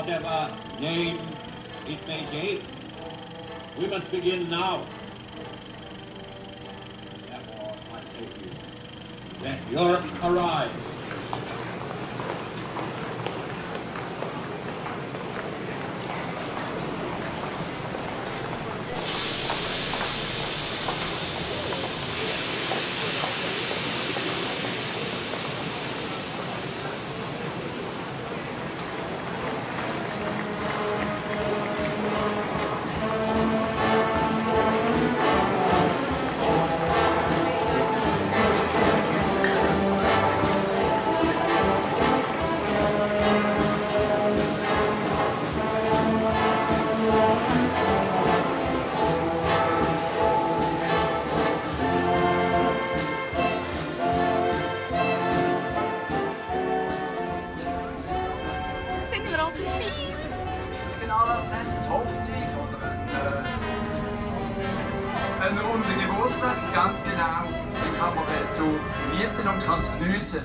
whatever name it may take. We must begin now. Therefore, I say to you, let Europe arise. Sind wir auf der Ski? den Anlass haben, eine Hochzeit oder ein, äh, ein runder Geburtstag, ganz genau. Dann kann man den zu mieten und kann es geniessen.